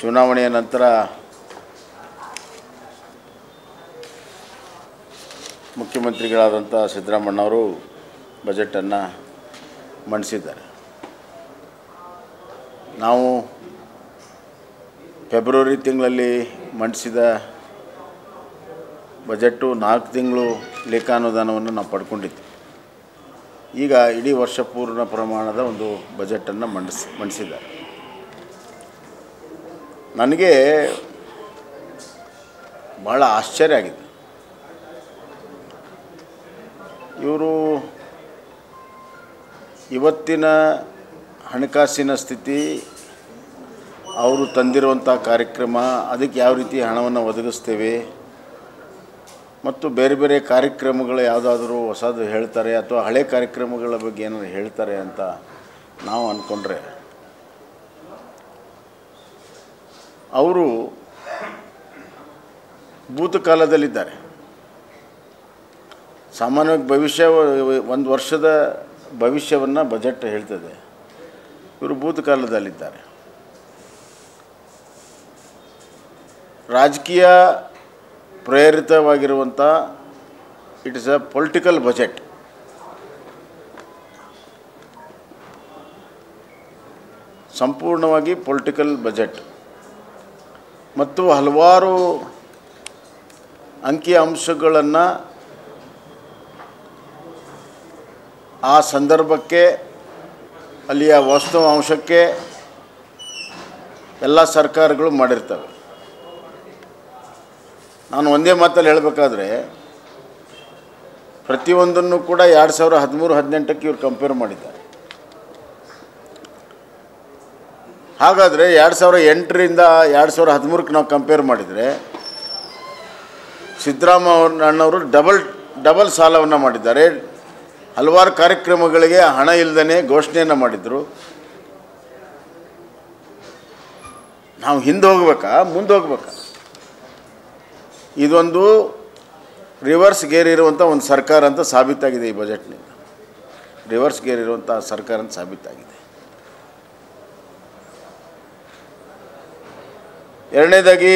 ಚುನಾವಣೆಯ ನಂತರ ಮುಖ್ಯಮಂತ್ರಿಗಳಾದಂಥ ಸಿದ್ದರಾಮಣ್ಣವರು ಬಜೆಟನ್ನು ಮಂಡಿಸಿದ್ದಾರೆ. ನಾವು ಫೆಬ್ರವರಿ ತಿಂಗಳಲ್ಲಿ ಮಂಡಿಸಿದ ಬಜೆಟ್ಟು ನಾಲ್ಕು ತಿಂಗಳು ಲೇಖಾನುದಾನವನ್ನು ನಾವು ಪಡ್ಕೊಂಡಿದ್ವಿ. ಈಗ ಇಡೀ ವರ್ಷ ಪೂರ್ಣ ಪ್ರಮಾಣದ ಒಂದು ಬಜೆಟನ್ನು ಮಂಡಿಸಿ, ಮಂಡಿಸಿದ್ದಾರೆ. ನನಗೆ ಭಾಳ ಆಶ್ಚರ್ಯ ಆಗಿದೆ. ಇವರು ಇವತ್ತಿನ ಹಣಕಾಸಿನ ಸ್ಥಿತಿ, ಅವರು ತಂದಿರುವಂಥ ಕಾರ್ಯಕ್ರಮ, ಅದಕ್ಕೆ ಯಾವ ರೀತಿ ಹಣವನ್ನು ಒದಗಿಸ್ತೇವೆ, ಮತ್ತು ಬೇರೆ ಬೇರೆ ಕಾರ್ಯಕ್ರಮಗಳು ಯಾವುದಾದ್ರೂ ಹೊಸದು ಹೇಳ್ತಾರೆ ಅಥವಾ ಹಳೆ ಕಾರ್ಯಕ್ರಮಗಳ ಬಗ್ಗೆ ಏನಾದ್ರು ಹೇಳ್ತಾರೆ ಅಂತ ನಾವು ಅಂದ್ಕೊಂಡ್ರೆ ಅವರು ಭೂತಕಾಲದಲ್ಲಿದ್ದಾರೆ. ಸಾಮಾನ್ಯವಾಗಿ ಭವಿಷ್ಯ ಒಂದು ವರ್ಷದ ಭವಿಷ್ಯವನ್ನು ಬಜೆಟ್ ಹೇಳ್ತದೆ. ಇವರು ಭೂತಕಾಲದಲ್ಲಿದ್ದಾರೆ. ರಾಜಕೀಯ ಪ್ರೇರಿತವಾಗಿರುವಂಥ it is a political budget ಸಂಪೂರ್ಣವಾಗಿ ಪೊಲಿಟಿಕಲ್ ಬಜೆಟ್ ಮತ್ತು ಹಲವಾರು ಅಂಕಿ ಅಂಶಗಳನ್ನು ಆ ಸಂದರ್ಭಕ್ಕೆ, ಅಲ್ಲಿಯ ವಾಸ್ತವಾಂಶಕ್ಕೆ ಎಲ್ಲ ಸರ್ಕಾರಗಳು ಮಾಡಿರ್ತವೆ. ನಾನು ಒಂದೇ ಮಾತಲ್ಲಿ ಹೇಳಬೇಕಾದ್ರೆ, ಪ್ರತಿಯೊಂದನ್ನು ಕೂಡ ಎರಡು ಸಾವಿರ ಹದಿಮೂರು, ಹದಿನೆಂಟಕ್ಕೆ ಇವ್ರು ಕಂಪೇರ್ ಮಾಡಿದ್ದಾರೆ. ಹಾಗಾದರೆ ಎರಡು ಸಾವಿರ ಎಂಟರಿಂದ ಎರಡು ಸಾವಿರ ಹದಿಮೂರಕ್ಕೆ ನಾವು ಕಂಪೇರ್ ಮಾಡಿದರೆ ಸಿದ್ದರಾಮಯ್ಯ ಅಣ್ಣವರು ಡಬಲ್ ಡಬಲ್ ಸಾಲವನ್ನು ಮಾಡಿದ್ದಾರೆ. ಹಲವಾರು ಕಾರ್ಯಕ್ರಮಗಳಿಗೆ ಹಣ ಇಲ್ಲದೇ ಘೋಷಣೆಯನ್ನು ಮಾಡಿದರು. ನಾವು ಹಿಂದೆ ಹೋಗ್ಬೇಕಾ? ಮುಂದೆ ಹೋಗ್ಬೇಕಾ? ಇದೊಂದು ರಿವರ್ಸ್ ಗೇರ್ ಇರುವಂಥ ಒಂದು ಸರ್ಕಾರ ಅಂತ ಸಾಬೀತಾಗಿದೆ ಈ ಬಜೆಟ್ನಿಂದ ರಿವರ್ಸ್ ಗೇರ್ ಇರುವಂಥ ಸರ್ಕಾರ ಅಂತ ಸಾಬೀತಾಗಿದೆ. ಎರಡನೇದಾಗಿ